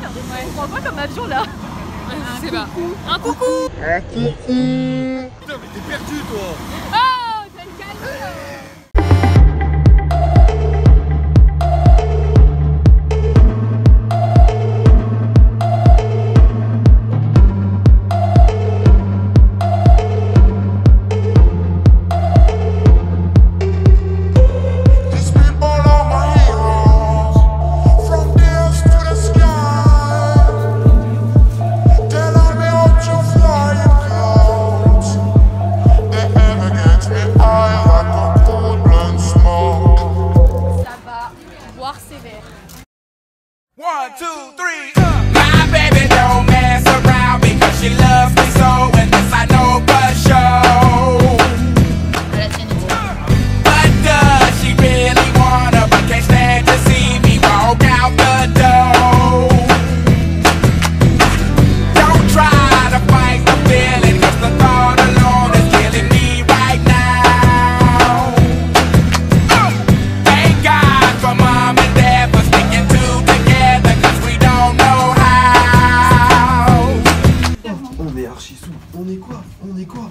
Ouais. On voit quoi comme avion là Je sais pas. Un coucou Putain, mais t'es perdu toi Oh On est quoi? On est quoi?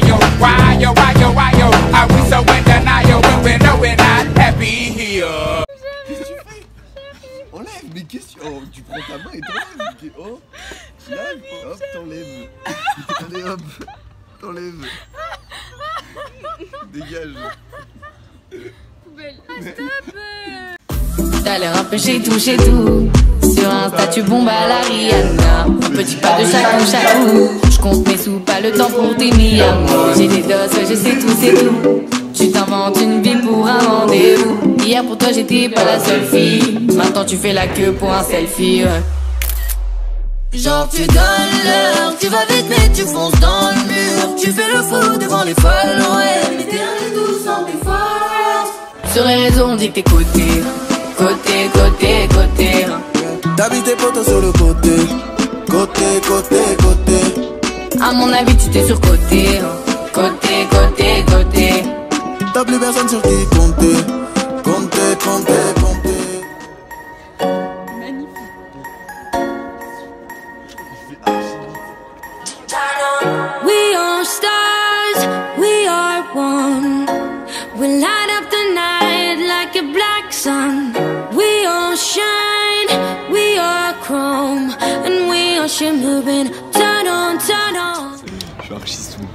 Dégage. T'as l'air un peu chez tout, chez tout. Sur Insta, tu bombes à la Rihanna. Un petit pas de chacun, chacun. Je compte mes sous, pas le temps pour tes amours. J'ai des doses, je sais tout, c'est tout. Tu t'inventes une vie pour un rendez-vous. Hier pour toi, j'étais pas la seule fille. Maintenant, tu fais la queue pour un selfie. ouais. Genre, tu donnes l'heure, tu vas vite, mais tu fonces dans le mur. Tu fais le fou devant les followers. Sur réseaux, on dit que t'es côté. Côté, côté, côté. Mis tes potos sur le côté, côté, côté, côté. À mon avis, tu t'es surcoté. Côté, côté, côté. T'as plus personne sur qui black sun. We all shine, we are chrome, and we are shimmering. Turn on, turn on. Je suis archi sous.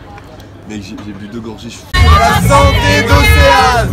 Mec, j'ai j'ai bu deux gorgées. je La santé d'Océane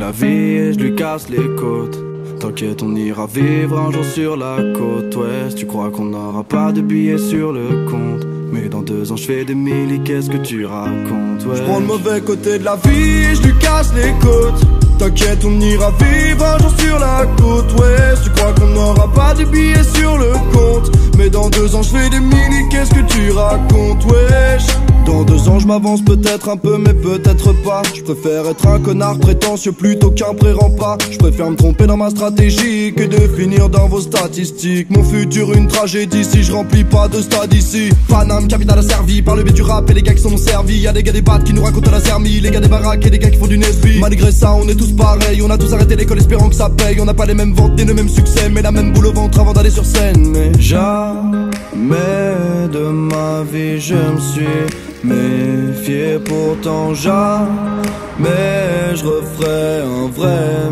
la vie et je lui casse les côtes. T'inquiète, on ira vivre un jour sur la côte ouest. Tu crois qu'on n'aura pas de billets sur le compte? Mais dans deux ans, je fais des milli, qu'est-ce que tu racontes? Ouais. Je prends le mauvais côté de la vie et je lui casse les côtes. T'inquiète, on ira vivre un jour sur la côte ouest. Tu crois qu'on n'aura pas de billets sur le compte? Mais dans deux ans, je fais des milli, qu'est-ce que tu racontes? Wesh. Dans deux ans, je m'avance peut-être un peu, mais peut-être pas. Je préfère être un connard prétentieux plutôt qu'un pré-rempart. Je préfère me tromper dans ma stratégie que de finir dans vos statistiques. Mon futur, une tragédie si je remplis pas de stade ici. Paname, capital asservi par le biais du rap et les gars qui sont servis. Y'a des gars des battes qui nous racontent la sermie, les gars des baraques et des gars qui font du Nesby. Malgré ça, on est tous pareils. On a tous arrêté l'école espérant que ça paye. On n'a pas les mêmes ventes ni le même succès, mais la même boule au ventre avant d'aller sur scène. Mais Jamais de ma vie je me suis méfié pourtant jamais je referai un vrai